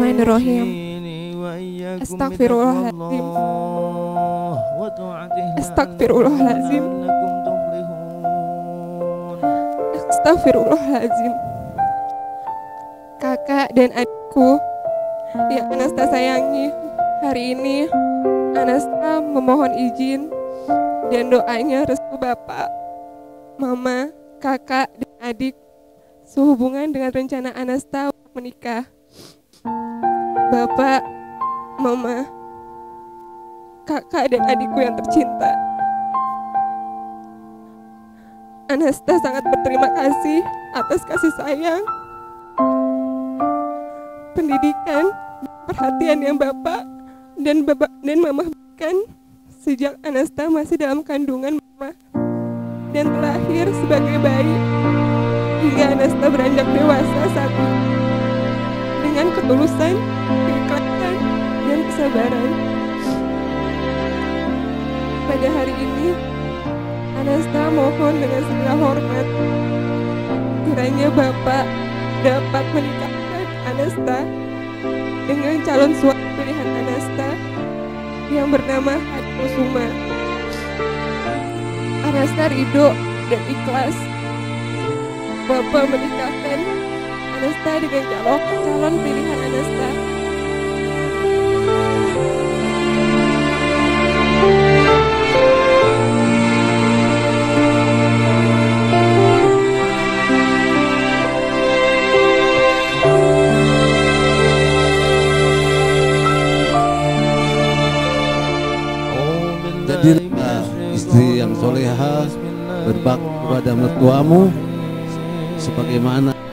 Bismillahirrahmanirrahim. Astagfirullahaladzim. Astagfirullahaladzim. Astagfirullahaladzim. Kakak dan adikku yang Anasta sayangi, hari ini Anasta memohon izin dan doanya restu Bapak, Mama, Kakak, dan adik sehubungan dengan rencana Anasta untuk menikah. Bapak, Mama, kakak dan adikku yang tercinta. Anasta sangat berterima kasih atas kasih sayang, pendidikan, perhatian yang Bapak dan Bapak dan Mama berikan sejak Anasta masih dalam kandungan Mama dan terlahir sebagai bayi hingga Anasta beranjak dewasa saat ini dengan ketulusan, keikhlasan, dan kesabaran. Pada hari ini, Anasta mohon dengan segala hormat kiranya Bapak dapat menikahkan Anasta dengan calon suami pilihan Anasta yang bernama Hadi Kusuma. Anasta ridho dan ikhlas Bapak menikahkan Anasta dengan calon calon pilihan Anasta. Jadilah istri yang soleha berbakti kepada mertuamu sebagaimana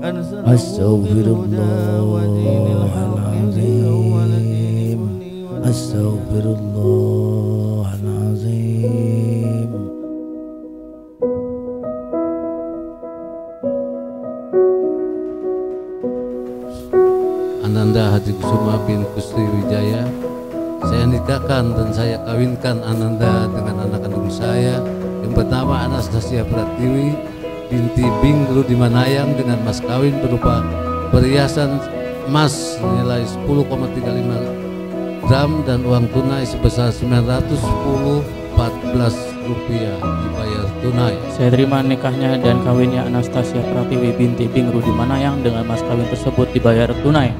Astaghfirullahaladzim. Astaghfirullahaladzim Ananda Haji Kusuma bin Kusti Wijaya. Saya nikahkan dan saya kawinkan Ananda dengan anak kandung saya yang pertama Anastasia Pratiwi binti Bing Rudi Manayang dengan mas kawin berupa perhiasan emas nilai 10,35 gram dan uang tunai sebesar 910 14 rupiah dibayar tunai Saya terima nikahnya dan kawinnya Anastasia Pratiwi binti Bing Rudi Manayang dengan mas kawin tersebut dibayar tunai.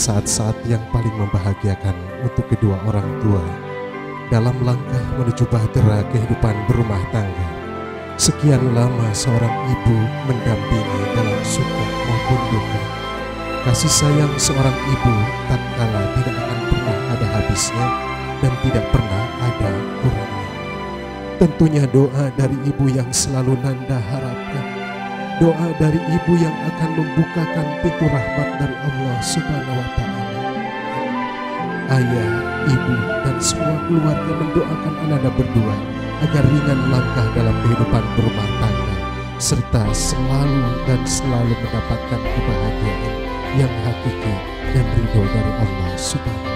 Saat-saat yang paling membahagiakan untuk kedua orang tua dalam langkah menuju bahtera kehidupan berumah tangga. Sekian lama seorang ibu mendampingi dalam suka maupun duka. Kasih sayang seorang ibu tak kala tidak akan pernah ada habisnya dan tidak pernah ada kurangnya. Tentunya doa dari ibu yang selalu Nanda harapkan doa dari ibu yang akan membukakan pintu rahmat dari Allah Subhanahu wa taala. Ayah, ibu, dan semua keluarga mendoakan Ananda berdua agar ringan langkah dalam kehidupan berumah tangga, serta selalu dan selalu mendapatkan kebahagiaan yang hakiki dan ridho dari Allah Subhanahu